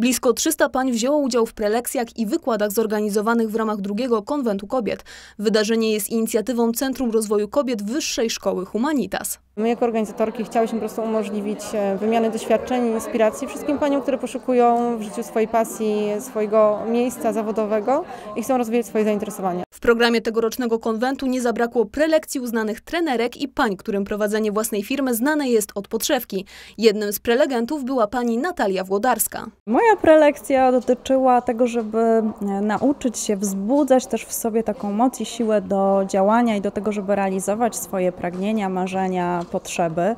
Blisko 300 pań wzięło udział w prelekcjach i wykładach zorganizowanych w ramach drugiego konwentu kobiet. Wydarzenie jest inicjatywą Centrum Rozwoju Kobiet Wyższej Szkoły Humanitas. My jako organizatorki chciałyśmy po prostu umożliwić e, wymianę doświadczeń i inspiracji wszystkim paniom, które poszukują w życiu swojej pasji, swojego miejsca zawodowego i chcą rozwijać swoje zainteresowania. W programie tegorocznego konwentu nie zabrakło prelekcji uznanych trenerek i pań, którym prowadzenie własnej firmy znane jest od podszewki. Jednym z prelegentów była pani Natalia Włodarska. Moja prelekcja dotyczyła tego, żeby e, nauczyć się wzbudzać też w sobie taką moc i siłę do działania i do tego, żeby realizować swoje pragnienia, marzenia, potrzeby.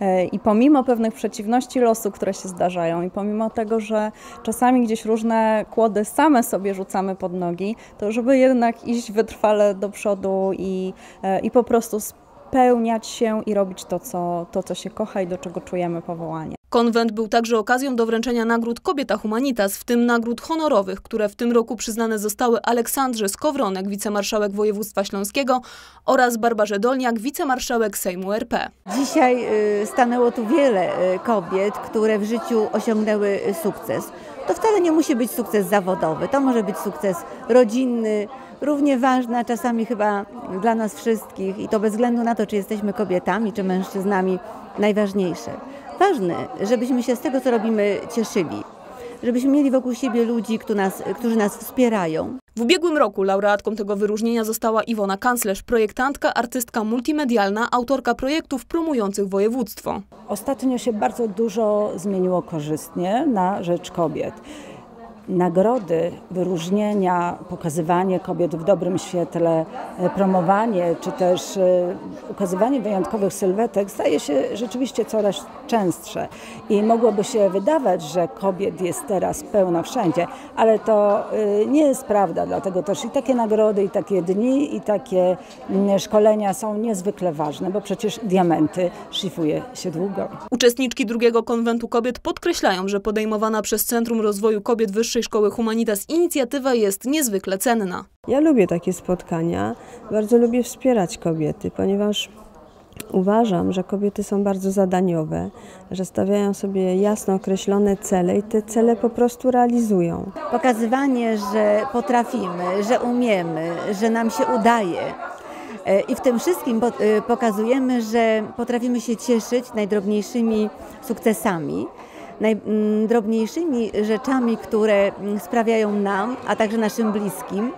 E, I pomimo pewnych przeciwności losu, które się zdarzają, i pomimo tego, że czasami gdzieś różne kłody same sobie rzucamy pod nogi, to żeby jednak iść wytrwale do przodu i, e, i po prostu spełniać się i robić to co, to, co się kocha i do czego czujemy powołanie. Konwent był także okazją do wręczenia nagród Kobieta Humanitas, w tym nagród honorowych, które w tym roku przyznane zostały Aleksandrze Skowronek, wicemarszałek województwa śląskiego oraz Barbarze Dolniak, wicemarszałek Sejmu RP. Dzisiaj y, stanęło tu wiele y, kobiet, które w życiu osiągnęły sukces. To wcale nie musi być sukces zawodowy, to może być sukces rodzinny, równie ważna czasami chyba dla nas wszystkich i to bez względu na to, czy jesteśmy kobietami, czy mężczyznami, najważniejsze. Ważne, żebyśmy się z tego, co robimy, cieszyli. Żebyśmy mieli wokół siebie ludzi, którzy nas, którzy nas wspierają. W ubiegłym roku laureatką tego wyróżnienia została Iwona Kanclerz, projektantka, artystka multimedialna, autorka projektów promujących województwo. Ostatnio się bardzo dużo zmieniło korzystnie na rzecz kobiet nagrody, wyróżnienia, pokazywanie kobiet w dobrym świetle, e, promowanie czy też e, ukazywanie wyjątkowych sylwetek staje się rzeczywiście coraz częstsze. I mogłoby się wydawać, że kobiet jest teraz pełno wszędzie, ale to e, nie jest prawda, dlatego też i takie nagrody, i takie dni, i takie mm, szkolenia są niezwykle ważne, bo przecież diamenty szlifuje się długo. Uczestniczki drugiego konwentu kobiet podkreślają, że podejmowana przez Centrum Rozwoju Kobiet Wyższej Szkoły Humanitas inicjatywa jest niezwykle cenna. Ja lubię takie spotkania, bardzo lubię wspierać kobiety, ponieważ Uważam, że kobiety są bardzo zadaniowe, że stawiają sobie jasno określone cele i te cele po prostu realizują. Pokazywanie, że potrafimy, że umiemy, że nam się udaje. E, I w tym wszystkim e, pokazujemy, że potrafimy się cieszyć najdrobniejszymi sukcesami najdrobniejszymi rzeczami, które sprawiają nam, a także naszym bliskim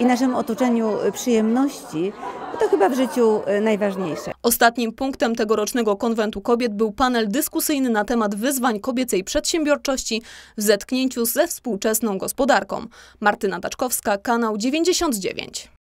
i naszym otoczeniu przyjemności, to chyba w życiu e, najważniejsze. Ostatnim punktem tegorocznego konwentu kobiet był panel dyskusyjny na temat wyzwań kobiecej przedsiębiorczości w zetknięciu ze współczesną gospodarką. Martyna Taczkowska, kanał 99.